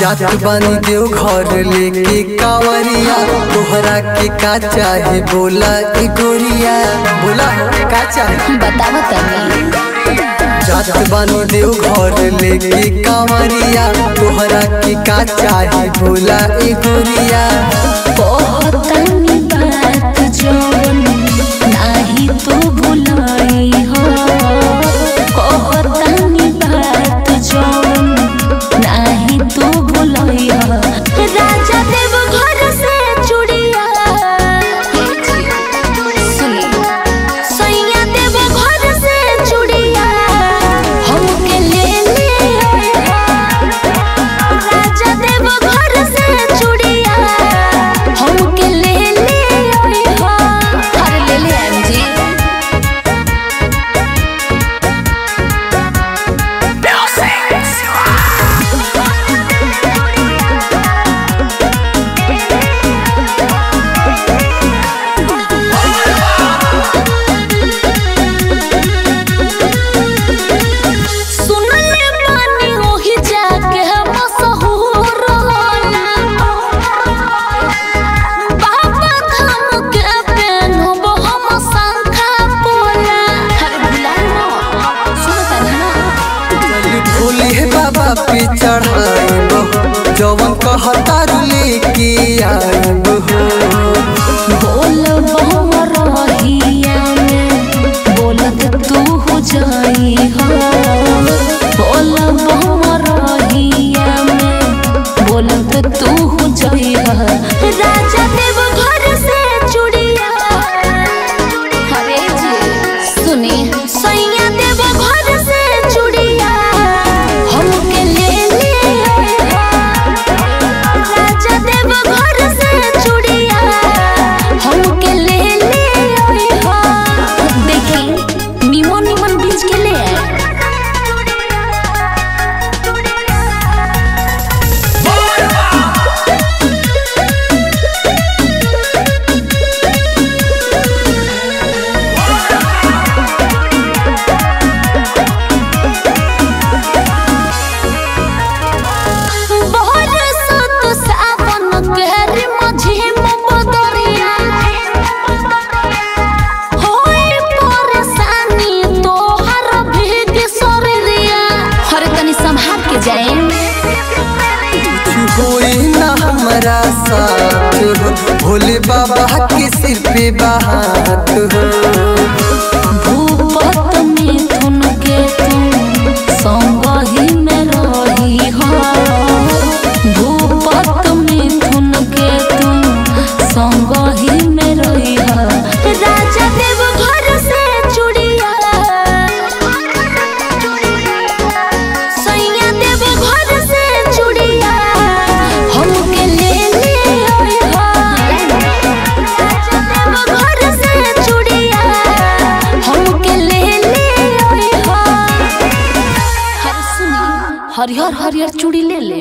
जात बन देव घर लेके कावरिया। तोहरा के का चाहे बोला ए गोरिया बोला का चाहे बताओ तो तनी जात बन देव घर लेके कावरिया। तोहरा के का चाहे बोला ए गोरिया पिचड़ जवन कहता जाए। कोई ना हमारा साथ भोले बाबा के सिर पे बात हो। हरियर हरियर चूड़ी ले ले।